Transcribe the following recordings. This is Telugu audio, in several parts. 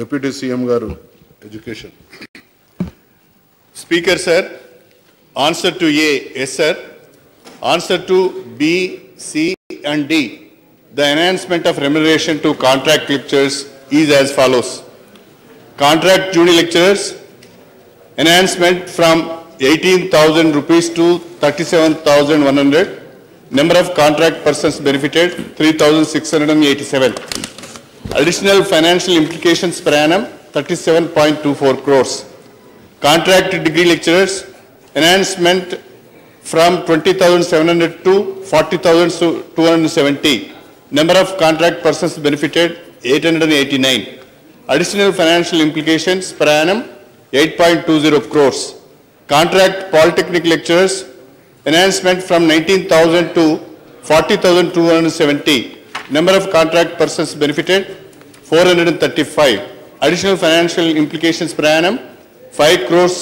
డిప్యూటీ సీఎం గారు education Speaker, sir. Answer to A, yes, sir. Answer to B, C, and D. The enhancement of remuneration to contract lecturers is as follows. Contract junior lecturers, enhancement from 18,000 rupees to 37,100. Number of contract persons benefited, 3,687. Additional financial implications per annum, 37.24 crores. Contract degree lecturers, enhancement from 20,700 to 40,270. Number of contract persons benefited, 889. Additional financial implications per annum, 8.20 crores. Contract polytechnic lecturers, enhancement from 19,000 to 40,270. Number of contract persons benefited, four hundred and thirty five additional financial implications ప్రయాణం five crores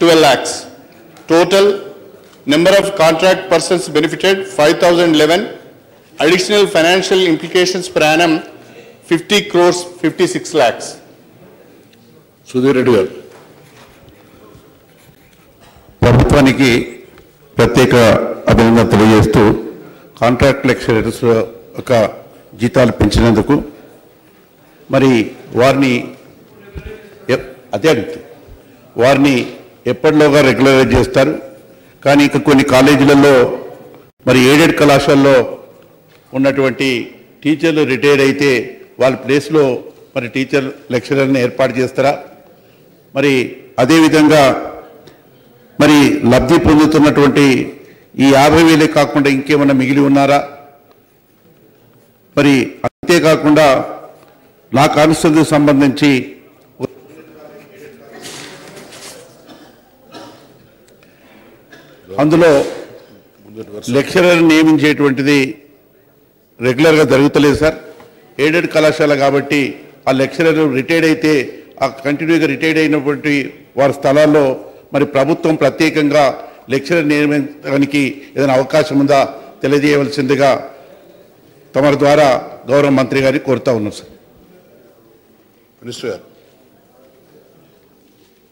twelve lakhs. Total number of contract persons benefited five thousand eleven additional financial implications ప్రయాణం fifty crores fifty six lakhs Sudhir Reddy గారు ప్రభుత్వానికి ప్రత్యేక అభినందన తెలియజేస్తూ కాంట్రాక్ట్ లెక్చరర్స్ యొక్క జీతాలు పెంచినందుకు మరి వారిని అదే అడుగుతూ వారిని ఎప్పటిలోగా రెగ్యులరైజ్ చేస్తారు? కానీ ఇక కొన్ని కాలేజీలలో మరి ఎయిడెడ్ కళాశాలలో ఉన్నటువంటి టీచర్లు రిటైర్డ్ అయితే వాళ్ళ ప్లేస్లో మరి టీచర్ లెక్చరర్ని ఏర్పాటు చేస్తారా? మరి అదేవిధంగా మరి లబ్ధి పొందుతున్నటువంటి ఈ యాభై వేలే కాకుండా ఇంకేమైనా మిగిలి ఉన్నారా? మరి అంతేకాకుండా నా కాన్స్టిట్యూన్సీకి సంబంధించి అందులో లెక్చరర్ నియమించేటువంటిది రెగ్యులర్గా జరుగుతలేదు సార్. ఎయిడెడ్ కళాశాల కాబట్టి ఆ లెక్చరర్ రిటైర్డ్ అయితే ఆ కంటిన్యూగా రిటైర్డ్ అయినటువంటి వారి స్థలాల్లో మరి ప్రభుత్వం ప్రత్యేకంగా లెక్చరర్ నియమించడానికి ఏదైనా అవకాశం ఉందా? తెలియజేయవలసిందిగా తమరి ద్వారా గౌరవ మంత్రి గారిని కోరుతా ఉన్నాం సార్. మినిస్టర్ గారు.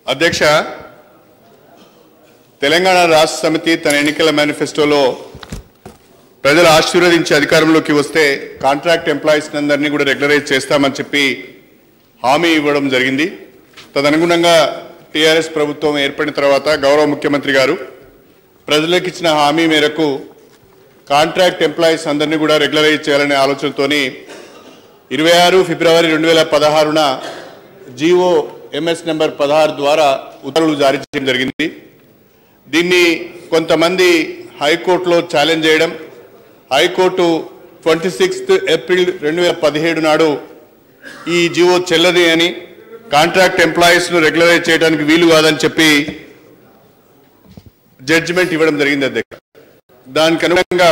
అధ్యక్ష తెలంగాణ రాష్ట్ర సమితి తన ఎన్నికల మేనిఫెస్టోలో ప్రజలు ఆశీర్వదించి అధికారంలోకి వస్తే కాంట్రాక్ట్ ఎంప్లాయీస్ అందరినీ కూడా రెగ్యులరైజ్ చేస్తామని చెప్పి హామీ ఇవ్వడం జరిగింది. తదనుగుణంగా టీఆర్ఎస్ ప్రభుత్వం ఏర్పడిన తర్వాత గౌరవ ముఖ్యమంత్రి గారు ప్రజలకు ఇచ్చిన హామీ మేరకు కాంట్రాక్ట్ ఎంప్లాయీస్ అందరినీ కూడా రెగ్యులరైజ్ చేయాలనే ఆలోచనతోని ఇరవై ఆరు ఫిబ్రవరి రెండు వేల పదహారున జీవో ఎంఎస్ నెంబర్ పదహారు ద్వారా ఉత్తర్వులు జారీ చేయడం జరిగింది. దీన్ని కొంతమంది హైకోర్టులో ఛాలెంజ్ చేయడం హైకోర్టు ట్వంటీ సిక్స్త్ ఏప్రిల్ రెండు వేల పదిహేడు నాడు ఈ జీవో చెల్లది అని కాంట్రాక్ట్ ఎంప్లాయీస్ను రెగ్యులరైజ్ చేయడానికి వీలు కాదని చెప్పి జడ్జిమెంట్ ఇవ్వడం జరిగింది అధ్యక్ష. దానికి అనుగుణంగా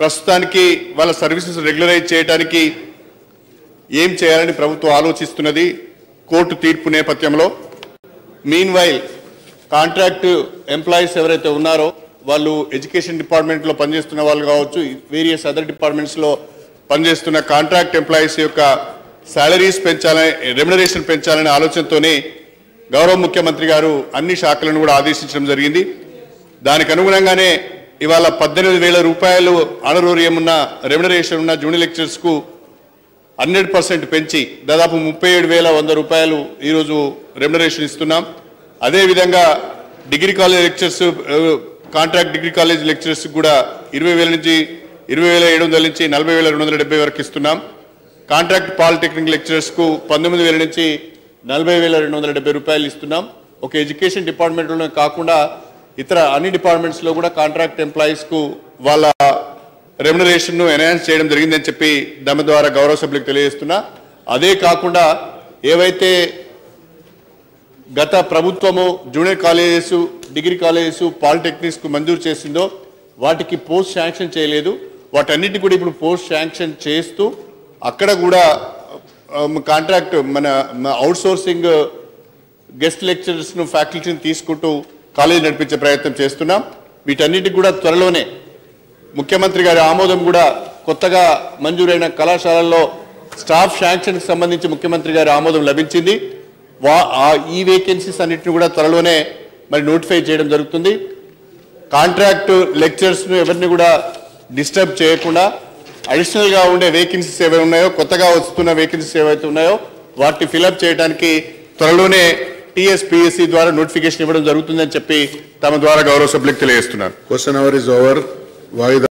ప్రస్తుతానికి వాళ్ళ సర్వీసెస్ రెగ్యులరైజ్ చేయడానికి ఏం చేయాలని ప్రభుత్వం ఆలోచిస్తున్నది కోర్టు తీర్పు నేపథ్యంలో. మీన్ వైల్ కాంట్రాక్ట్ ఎంప్లాయీస్ ఎవరైతే ఉన్నారో వాళ్ళు ఎడ్యుకేషన్ డిపార్ట్మెంట్లో పనిచేస్తున్న వాళ్ళు కావచ్చు వేరియస్ అదర్ డిపార్ట్మెంట్స్లో పనిచేస్తున్న కాంట్రాక్ట్ ఎంప్లాయీస్ యొక్క శాలరీస్ పెంచాలని రెమ్యునరేషన్ పెంచాలనే ఆలోచనతోనే గౌరవ ముఖ్యమంత్రి గారు అన్ని శాఖలను కూడా ఆదేశించడం జరిగింది. దానికి అనుగుణంగానే ఇవాళ పద్దెనిమిది వేల రూపాయలు ఆనరోరియం ఉన్న రెమ్యునరేషన్ ఉన్న జూనియర్ లెక్చర్స్కు హండ్రెడ్ పర్సెంట్ పెంచి దాదాపు ముప్పై ఏడు వేల వంద రూపాయలు ఈరోజు రెమ్యునరేషన్ ఇస్తున్నాం. అదేవిధంగా degree college lectures contract degree college lectures కూడా ఇరవై వేల నుంచి ఇరవై వేల ఏడు వందల నుంచి నలభై వేల రెండు వందల డెబ్బై వరకు ఇస్తున్నాం. కాంట్రాక్ట్ పాలిటెక్నిక్ లెక్చరర్స్కు పంతొమ్మిది వేల నుంచి నలభై వేల రెండు వందల డెబ్బై రూపాయలు ఇస్తున్నాం. ఒక ఎడ్యుకేషన్ డిపార్ట్మెంట్లోనే కాకుండా ఇతర అన్ని డిపార్ట్మెంట్స్లో కూడా కాంట్రాక్ట్ ఎంప్లాయీస్కు వాళ్ళ రెమ్యునరేషన్ను ఎన్హాన్స్ చేయడం జరిగిందని చెప్పి దాని ద్వారా గౌరవ సభ్యులకు తెలియజేస్తున్నా. అదే కాకుండా ఏవైతే గత ప్రభుత్వము జూనియర్ కాలేజెస్ డిగ్రీ కాలేజెస్ పాలిటెక్నిక్స్కు మంజూరు చేసిందో వాటికి పోస్ట్ శాంక్షన్ చేయలేదు. వాటన్నిటి కూడా ఇప్పుడు పోస్ట్ శాంక్షన్ చేస్తూ అక్కడ కూడా కాంట్రాక్ట్ మన అవుట్సోర్సింగ్ గెస్ట్ లెక్చరర్స్ను ఫ్యాకల్టీని తీసుకుంటూ కాలేజీ నడిపించే ప్రయత్నం చేస్తున్నాం. వీటన్నిటికి కూడా త్వరలోనే ముఖ్యమంత్రి గారి ఆమోదం కూడా కొత్తగా మంజూరైన కళాశాలల్లో స్టాఫ్ శాంక్షన్కి సంబంధించి ముఖ్యమంత్రి గారి ఆమోదం లభించింది. వా ఆ- ఈ వేకెన్సీస్ అన్నిటిని కూడా త్వరలోనే మరి నోటిఫై చేయడం జరుగుతుంది. కాంట్రాక్ట్ లెక్చర్స్ను ఎవరిని కూడా డిస్టర్బ్ చేయకుండా అడిషనల్గా ఉండే వేకెన్సీస్ ఏవైతే ఉన్నాయో కొత్తగా వస్తున్న వేకెన్సీస్ ఏవైతే ఉన్నాయో వాటిని ఫిలప్ చేయడానికి త్వరలోనే టిఎస్పిఎస్సి ద్వారా నోటిఫికేషన్ ఇవ్వడం జరుగుతుందని చెప్పి తమ ద్వారా గౌరవ సభ్యులకు తెలియజేస్తున్నారు క్వశ్చన్ అవర్ ఇస్ ఓవర్ వాయిదా